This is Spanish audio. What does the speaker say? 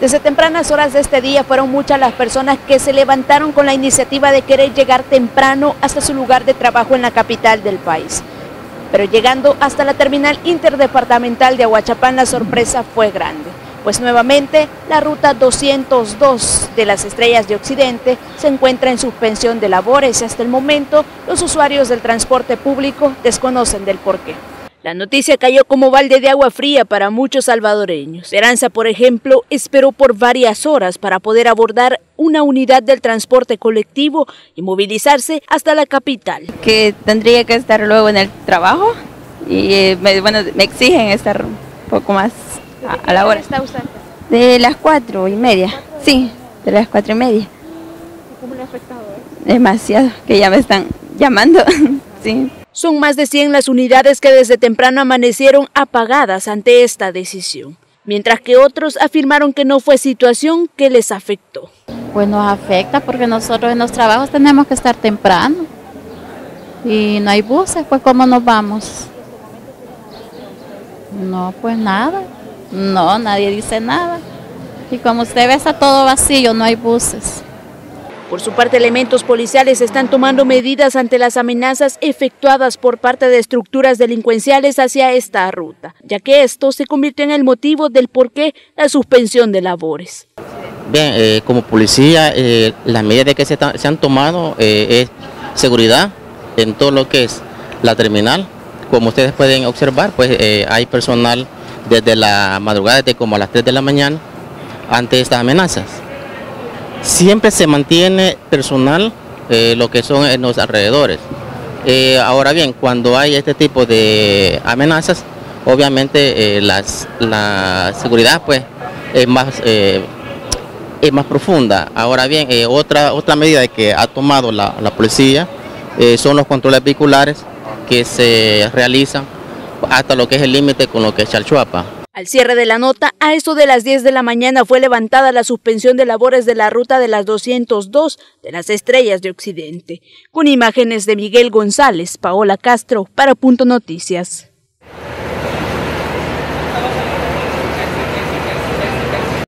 Desde tempranas horas de este día fueron muchas las personas que se levantaron con la iniciativa de querer llegar temprano hasta su lugar de trabajo en la capital del país. Pero llegando hasta la terminal interdepartamental de Aguachapán la sorpresa fue grande, pues nuevamente la ruta 202 de las Estrellas de Occidente se encuentra en suspensión de labores y hasta el momento los usuarios del transporte público desconocen del porqué. La noticia cayó como balde de agua fría para muchos salvadoreños. Esperanza, por ejemplo, esperó por varias horas para poder abordar una unidad del transporte colectivo y movilizarse hasta la capital. Que tendría que estar luego en el trabajo y eh, me, bueno, me exigen estar un poco más a, la hora. está usando? De las cuatro y media, sí, de las cuatro y media. ¿Cómo le ha afectado? Demasiado, que ya me están llamando, sí. Son más de 100 las unidades que desde temprano amanecieron apagadas ante esta decisión, mientras que otros afirmaron que no fue situación que les afectó. Pues nos afecta porque nosotros en los trabajos tenemos que estar temprano y no hay buses, pues ¿cómo nos vamos? No, pues nada, no, nadie dice nada. Y como usted ve está todo vacío, no hay buses. Por su parte, elementos policiales están tomando medidas ante las amenazas efectuadas por parte de estructuras delincuenciales hacia esta ruta, ya que esto se convirtió en el motivo del por qué la suspensión de labores. Bien, eh, como policía, eh, las medidas que se, han tomado eh, es seguridad en todo lo que es la terminal. Como ustedes pueden observar, pues hay personal desde la madrugada, desde como a las 3 de la mañana, ante estas amenazas siempre se mantiene personal eh, lo que son en los alrededores. Eh, ahora bien, cuando hay este tipo de amenazas, obviamente eh, la seguridad pues es más, es más profunda. Ahora bien, otra, otra medida que ha tomado la, la policía son los controles vehiculares que se realizan hasta lo que es el límite con lo que es Chalchuapa. Al cierre de la nota, a eso de las 10 de la mañana fue levantada la suspensión de labores de la ruta de las 202 de las Estrellas de Occidente, con imágenes de Miguel González, Paola Castro, para Punto Noticias.